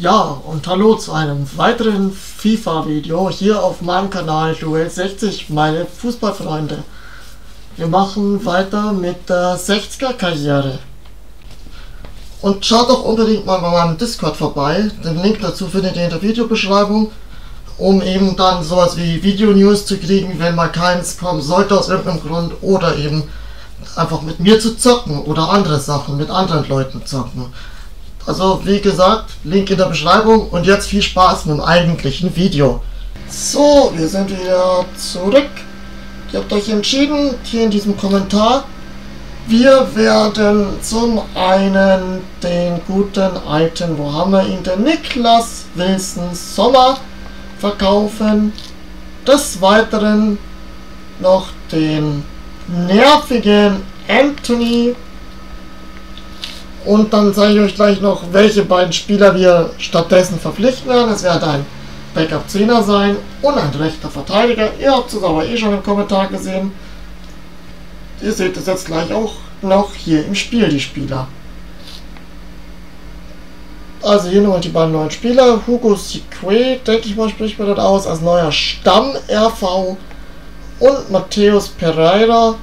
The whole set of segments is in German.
Ja, und hallo zu einem weiteren FIFA-Video hier auf meinem Kanal Duell 60, meine Fußballfreunde. Wir machen weiter mit der 60er-Karriere. Und schaut doch unbedingt mal bei meinem Discord vorbei, den Link dazu findet ihr in der Videobeschreibung, um eben dann sowas wie Video-News zu kriegen, wenn mal keins kommen sollte aus irgendeinem Grund, oder eben einfach mit mir zu zocken oder andere Sachen, mit anderen Leuten zocken. Also wie gesagt, Link in der Beschreibung und jetzt viel Spaß mit dem eigentlichen Video. So, wir sind wieder zurück. Ihr habt euch entschieden, hier in diesem Kommentar. Wir werden zum einen den guten alten, wo haben wir ihn, den Niklas Wilson Sommer verkaufen. Des Weiteren noch den nervigen Anthony und dann zeige ich euch gleich noch, welche beiden Spieler wir stattdessen verpflichten werden. Es wird ein Backup 10er sein und ein rechter Verteidiger. Ihr habt es aber eh schon im Kommentar gesehen. Ihr seht es jetzt gleich auch noch hier im Spiel, die Spieler. Also hier nochmal die beiden neuen Spieler. Hugo Sique, denke ich mal, spricht man das aus, als neuer Stamm-RV. Und Matthäus Pereira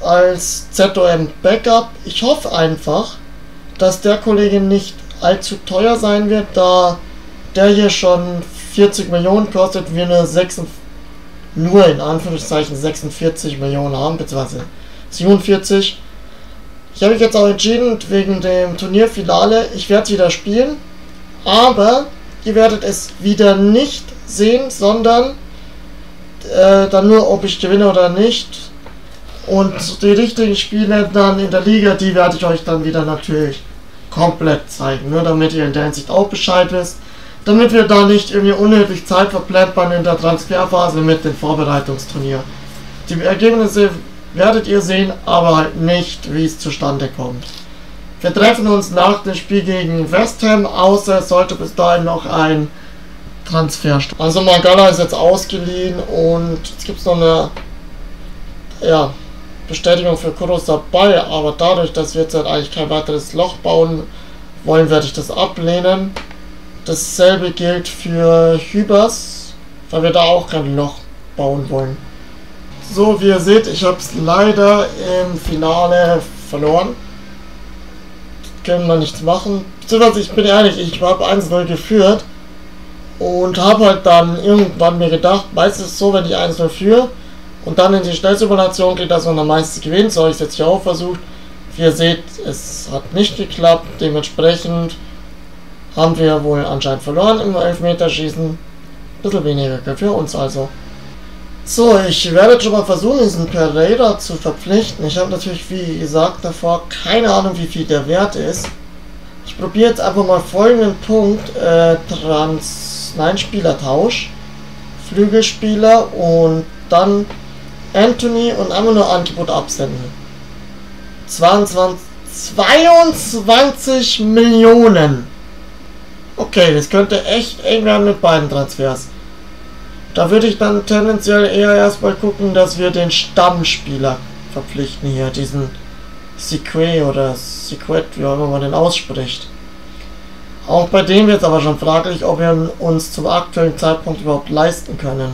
als ZOM Backup. Ich hoffe einfach, dass der Kollege nicht allzu teuer sein wird, da der hier schon 40 Millionen kostet, wir nur, 6, nur in Anführungszeichen 46 Millionen haben, beziehungsweise 47. Ich habe mich jetzt auch entschieden, wegen dem Turnierfinale, ich werde wieder spielen, aber ihr werdet es wieder nicht sehen, sondern äh, dann nur, ob ich gewinne oder nicht. Und die richtigen Spiele dann in der Liga, die werde ich euch dann wieder natürlich komplett zeigen. Nur damit ihr in der Hinsicht auch Bescheid wisst. Damit wir da nicht irgendwie unnötig Zeit verplempern in der Transferphase mit dem Vorbereitungsturnier. Die Ergebnisse werdet ihr sehen, aber halt nicht, wie es zustande kommt. Wir treffen uns nach dem Spiel gegen West Ham, außer es sollte bis dahin noch ein Transfer Also Mangala ist jetzt ausgeliehen und jetzt gibt es noch eine ja, Bestätigung für Kuros dabei, aber dadurch, dass wir jetzt halt eigentlich kein weiteres Loch bauen wollen, werde ich das ablehnen. Dasselbe gilt für Hübers, weil wir da auch kein Loch bauen wollen. So, wie ihr seht, ich habe es leider im Finale verloren. Können wir nichts machen. Beziehungsweise, ich bin ehrlich, ich habe 1-0 geführt und habe halt dann irgendwann mir gedacht, meistens so, wenn ich 1-0 führe, und dann in die Schnellsimulation geht, dass man am meisten gewinnt. So habe ich es jetzt hier auch versucht. Wie ihr seht, es hat nicht geklappt. Dementsprechend haben wir wohl anscheinend verloren im Elfmeterschießen. Ein bisschen weniger für uns also. So, ich werde schon mal versuchen, diesen Pereira zu verpflichten. Ich habe natürlich, wie gesagt, davor keine Ahnung, wie viel der Wert ist. Ich probiere jetzt einfach mal folgenden Punkt. Äh, Trans... Nein, Spielertausch. Flügelspieler und dann Anthony und einmal nur Angebot absenden. 22, 22 Millionen. Okay, das könnte echt eng werden mit beiden Transfers. Da würde ich dann tendenziell eher erstmal gucken, dass wir den Stammspieler verpflichten hier, diesen Seque oder Sequet, wie auch immer man den ausspricht. Auch bei dem wird es aber schon fraglich, ob wir uns zum aktuellen Zeitpunkt überhaupt leisten können.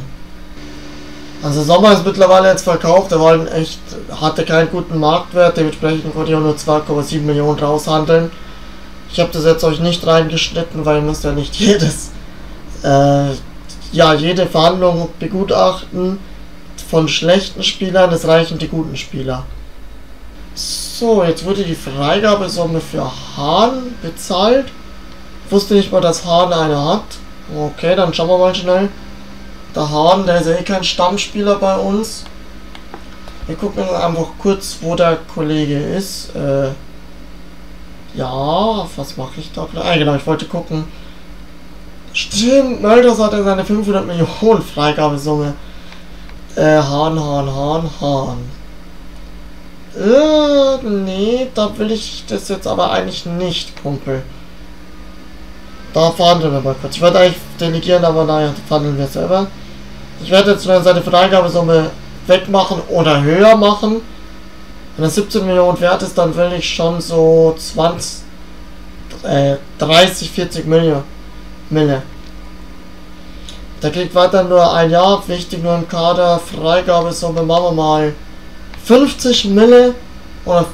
Also Sommer ist mittlerweile jetzt verkauft, der war echt, hatte keinen guten Marktwert, dementsprechend konnte ich auch nur 2,7 Millionen raushandeln. Ich habe das jetzt euch nicht reingeschnitten, weil ihr müsst ja nicht jedes, äh, ja, jede Verhandlung begutachten von schlechten Spielern, es reichen die guten Spieler. So, jetzt wurde die Freigabesumme für Hahn bezahlt. Wusste nicht mal, dass Hahn eine hat. Okay, dann schauen wir mal schnell. Der Hahn, der ist ja eh kein Stammspieler bei uns. Wir gucken einfach kurz, wo der Kollege ist. Äh, ja, was mache ich da? Ah, genau, ich wollte gucken. Stimmt, Mölders hat ja seine 500 Millionen Freigabesumme. Äh, Hahn, Hahn, Hahn, Hahn. Äh, nee, da will ich das jetzt aber eigentlich nicht, Kumpel. Da verhandeln wir mal kurz. Ich werde eigentlich delegieren, aber naja, verhandeln wir selber. Ich werde jetzt seine Freigabesumme wegmachen oder höher machen. Wenn er 17 Millionen wert ist, dann will ich schon so 20, äh, 30, 40 Millionen. Mille. Der kriegt weiter nur ein Jahr, wichtig nur im Kader, Freigabesumme, machen wir mal 50 Mille oder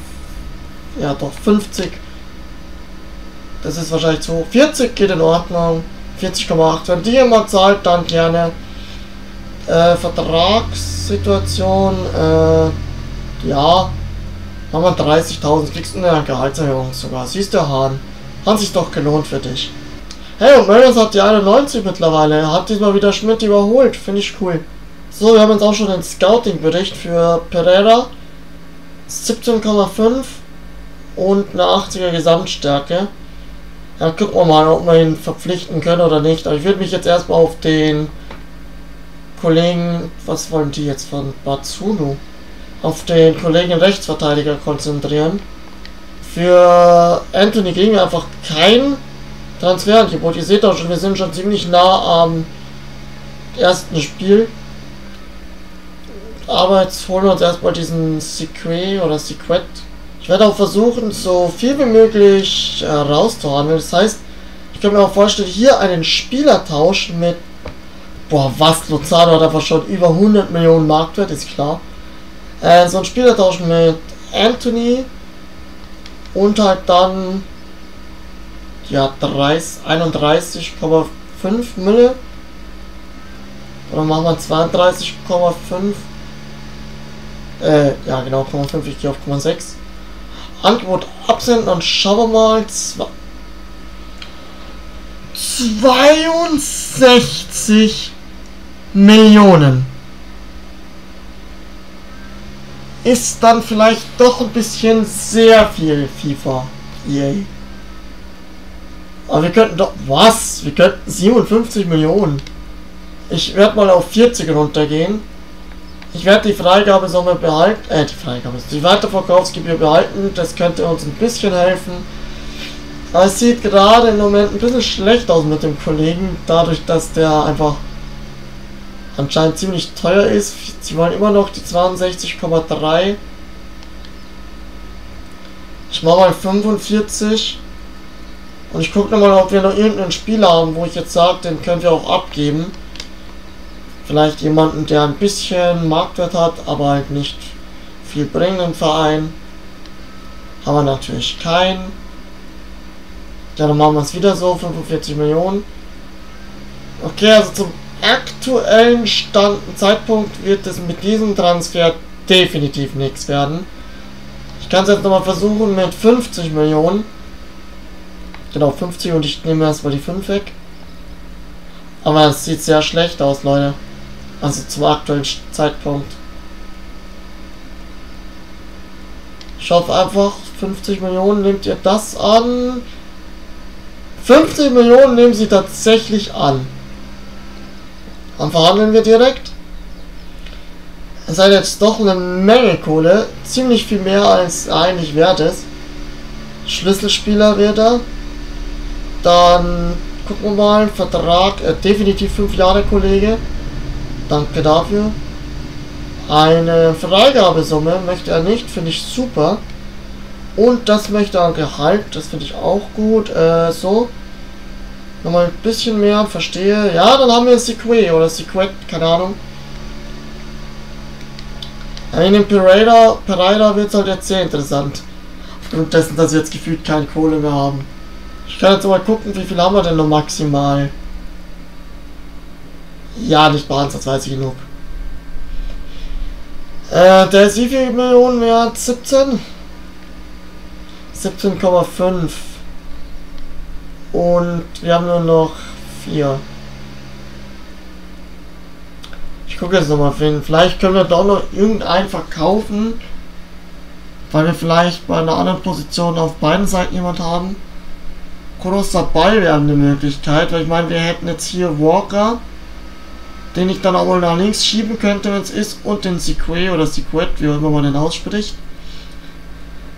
ja doch 50. Das ist wahrscheinlich zu 40 geht in Ordnung. 40,8. Wenn die jemand zahlt, dann gerne. Äh, Vertragssituation, äh, ja, machen wir 30.000, kriegst du eine Gehaltserhöhung sogar. Siehst du, Hahn, hat sich doch gelohnt für dich. Hey, und Möllers hat die 91 mittlerweile. Er hat diesmal wieder Schmidt überholt. Finde ich cool. So, wir haben jetzt auch schon den Scouting-Bericht für Pereira. 17,5 und eine 80er Gesamtstärke. Ja, gucken wir mal, ob wir ihn verpflichten können oder nicht. Aber ich würde mich jetzt erstmal auf den Kollegen, was wollen die jetzt von Batsunu? Auf den Kollegen Rechtsverteidiger konzentrieren. Für Anthony wir einfach kein Transferangebot. Ihr seht auch schon, wir sind schon ziemlich nah am ersten Spiel. Aber jetzt holen wir uns erstmal diesen Sequet oder Sequet ich werde auch versuchen, so viel wie möglich äh, rauszuhandeln. Das heißt, ich kann mir auch vorstellen, hier einen Spielertausch mit... Boah, was? Luzano hat einfach schon über 100 Millionen Marktwert, ist klar. Äh, so ein Spielertausch mit Anthony und halt dann ja 31,5 Mille. Oder machen wir 32,5. Äh, ja genau, 0,5, ich gehe auf 0,6. Angebot absenden und schauen wir mal. 62 Millionen. Ist dann vielleicht doch ein bisschen sehr viel FIFA. EA. Aber wir könnten doch... Was? Wir könnten 57 Millionen. Ich werde mal auf 40 runtergehen. Ich werde die Freigabesumme behalten, äh, die Freigabe, die Weiterverkaufsgebühr behalten, das könnte uns ein bisschen helfen. Es sieht gerade im Moment ein bisschen schlecht aus mit dem Kollegen, dadurch, dass der einfach anscheinend ziemlich teuer ist. Sie wollen immer noch die 62,3. Ich mache mal 45. Und ich gucke nochmal, ob wir noch irgendeinen Spieler haben, wo ich jetzt sage, den können wir auch abgeben. Vielleicht jemanden, der ein bisschen Marktwert hat, aber halt nicht viel bringt im Verein. Haben wir natürlich keinen. Ja, dann machen wir es wieder so, 45 Millionen. Okay, also zum aktuellen Stand, Zeitpunkt wird es mit diesem Transfer definitiv nichts werden. Ich kann es jetzt nochmal versuchen mit 50 Millionen. Genau, 50 und ich nehme erstmal die 5 weg. Aber es sieht sehr schlecht aus, Leute. Also zum aktuellen Zeitpunkt. Schaut einfach, 50 Millionen nehmt ihr das an. 50 Millionen nehmen sie tatsächlich an. Dann verhandeln wir direkt. Es sei jetzt doch eine Menge Kohle. Ziemlich viel mehr als eigentlich wert ist. Schlüsselspieler wird er. Dann gucken wir mal. Vertrag, äh, definitiv 5 Jahre Kollege. Danke dafür. Eine Freigabesumme möchte er nicht, finde ich super. Und das möchte er Gehalt, das finde ich auch gut. Äh, so. Nochmal ein bisschen mehr, verstehe. Ja, dann haben wir Sequet oder Sequet, keine Ahnung. in dem Pereira, Pereira wird es halt jetzt sehr interessant. Aufgrund dessen, dass wir jetzt gefühlt keine Kohle mehr haben. Ich kann jetzt mal gucken, wie viel haben wir denn noch maximal. Ja, nicht bei ansatzweise genug. Äh, der ist wie viel Millionen wert? 17? 17,5. Und wir haben nur noch 4. Ich gucke jetzt nochmal finden. Vielleicht können wir doch noch irgendeinen verkaufen. Weil wir vielleicht bei einer anderen Position auf beiden Seiten jemand haben. Kuros dabei wäre eine Möglichkeit. Weil ich meine, wir hätten jetzt hier Walker den ich dann auch mal nach links schieben könnte, wenn es ist, und den Sequet oder Sequet, wie auch immer man den ausspricht.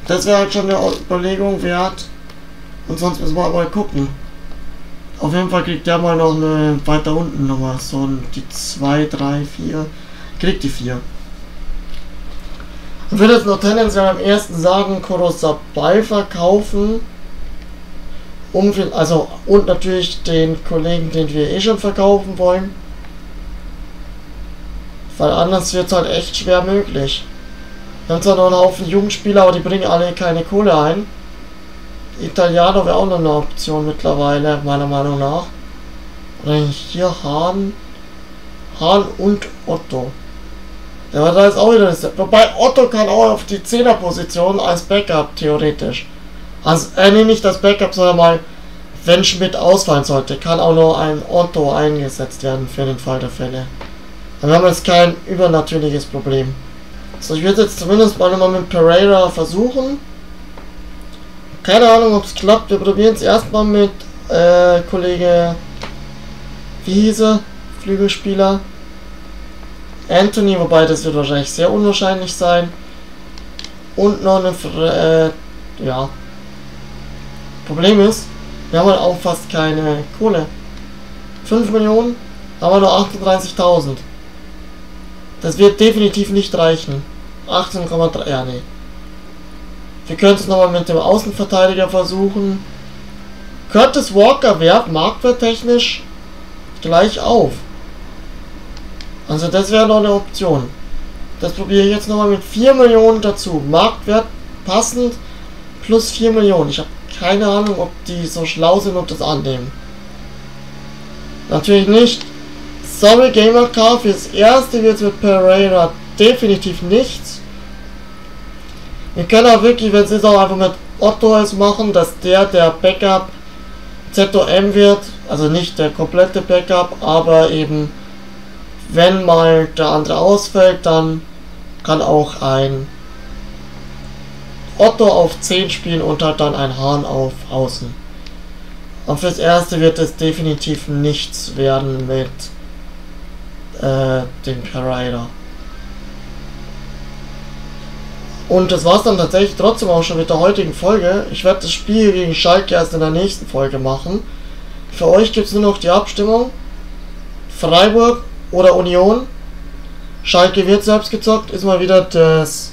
Das wäre halt schon eine Überlegung wert. Und sonst müssen wir mal gucken. Auf jeden Fall kriegt der mal noch eine weiter unten nochmal. So die 2, 3, 4. Kriegt die 4. Ich würde jetzt noch tendenziell am ersten sagen, Kurosabal verkaufen. Um, also, und natürlich den Kollegen, den wir eh schon verkaufen wollen. Weil anders wird es halt echt schwer möglich. Wir haben zwar noch einen Haufen Jugendspieler, aber die bringen alle keine Kohle ein. Italiano wäre auch noch eine Option mittlerweile, meiner Meinung nach. Oder hier Hahn. Hahn und Otto. Der war da ist auch wieder. Wobei Otto kann auch auf die 10er Position als Backup, theoretisch. Also, äh, nee, nicht als Backup, sondern mal, wenn Schmidt ausfallen sollte, kann auch noch ein Otto eingesetzt werden für den Fall der Fälle. Dann haben wir jetzt kein übernatürliches Problem. So, ich werde jetzt zumindest mal nochmal mit Pereira versuchen. Keine Ahnung, ob es klappt. Wir probieren es erstmal mit äh, Kollege. Wie hieß er? Flügelspieler. Anthony, wobei das wird wahrscheinlich sehr unwahrscheinlich sein. Und noch eine. Äh, ja. Problem ist, wir haben halt auch fast keine Kohle. 5 Millionen, aber nur 38.000. Das wird definitiv nicht reichen. 18,3. Ja, nee. Wir können es nochmal mit dem Außenverteidiger versuchen. Curtis Walker werft marktwerttechnisch gleich auf. Also das wäre noch eine Option. Das probiere ich jetzt nochmal mit 4 Millionen dazu. Marktwert passend plus 4 Millionen. Ich habe keine Ahnung, ob die so schlau sind und das annehmen. Natürlich nicht. Sorry Gamer Car, fürs erste wird mit Pereira definitiv nichts. Wir können auch wirklich, wenn sie es auch einfach mit Otto es machen, dass der der Backup ZOM wird, also nicht der komplette Backup, aber eben wenn mal der andere ausfällt, dann kann auch ein Otto auf 10 spielen und hat dann ein Hahn auf Außen. Und fürs erste wird es definitiv nichts werden mit äh, dem Pereira. Und das war's dann tatsächlich trotzdem auch schon mit der heutigen Folge. Ich werde das Spiel gegen Schalke erst in der nächsten Folge machen. Für euch gibt es nur noch die Abstimmung. Freiburg oder Union. Schalke wird selbst gezockt, ist mal wieder das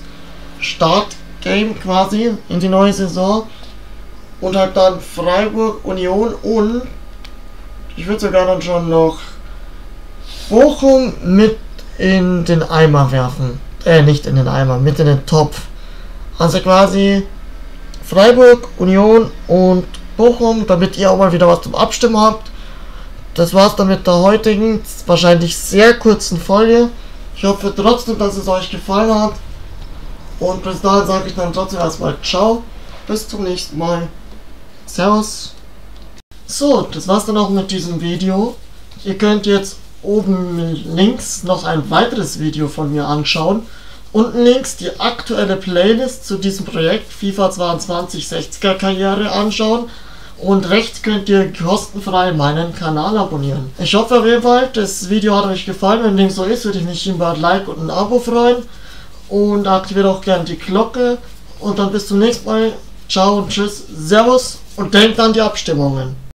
Startgame quasi in die neue Saison. Und halt dann Freiburg, Union und ich würde sogar dann schon noch Bochum mit in den Eimer werfen. Äh, nicht in den Eimer, mit in den Topf. Also quasi Freiburg, Union und Bochum, damit ihr auch mal wieder was zum Abstimmen habt. Das war's dann mit der heutigen, wahrscheinlich sehr kurzen Folge. Ich hoffe trotzdem, dass es euch gefallen hat. Und bis dahin sage ich dann trotzdem erstmal Ciao. Bis zum nächsten Mal. Servus. So, das war's dann auch mit diesem Video. Ihr könnt jetzt oben links noch ein weiteres Video von mir anschauen. Unten links die aktuelle Playlist zu diesem Projekt FIFA 22 60er Karriere anschauen. Und rechts könnt ihr kostenfrei meinen Kanal abonnieren. Ich hoffe auf jeden Fall, das Video hat euch gefallen. Wenn dem so ist, würde ich mich über ein Like und ein Abo freuen. Und aktiviert auch gerne die Glocke. Und dann bis zum nächsten Mal. Ciao und tschüss. Servus. Und denkt an die Abstimmungen.